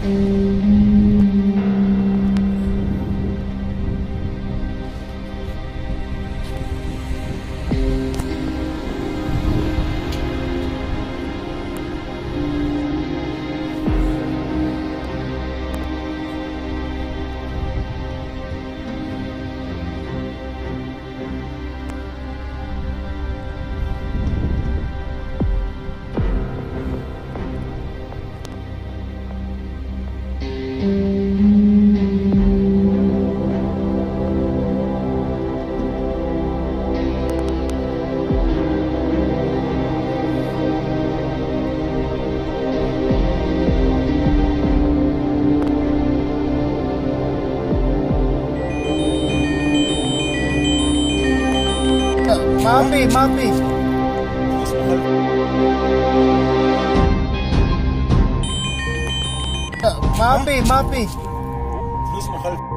Mm-hmm. Mapi, mapi. Mapi, mapi. فلوس مخالفة